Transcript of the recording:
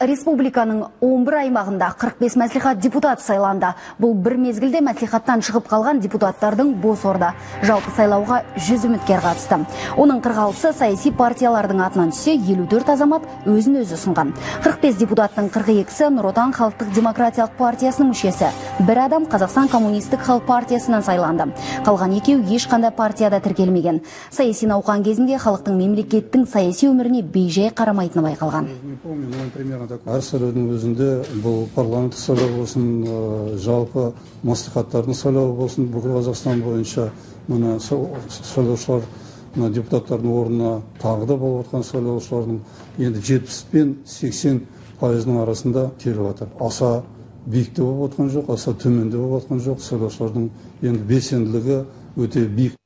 республиканың 11 аймағында 45 мәслихат депутат сайланды. Бұл бір мезгілде мәслихаттан шығып қалған депутаттардың бос орда жалпы сайлауға 100 үміткер қатысты. Оның 46-сы саяси партиялардың атынан түссе 54 азамат өзін өзі ұсынған 45 депутаттың 42-сі нұр отан халықтық демократиялық партиясының мүшесі. Бір адам қазақстан коммунистік халық партиясынан сайланды. Қалған екеу ешқандай партияда тіркелмеген. Саяси науқан кезінде халықтың мемлекеттің саяси өміріне бейжай қарамайтыны байқалған. Әр сайлаудың өзінде бұл парламенттік сайлау болсын ә, жалпы мәслихаттардың сайлауы болсын бүкіл қазақстан бойынша мына са- сайлаушылар мына депутаттардың орнына тағы да болып жатқан сайлаушылардың енді жетпіс пен сексен пайызының арасында келіп жатыр аса биік те болып жатқан жоқ аса төмен де болып жатқан жоқ сайлаушылардың енді белсенділігі өте биік.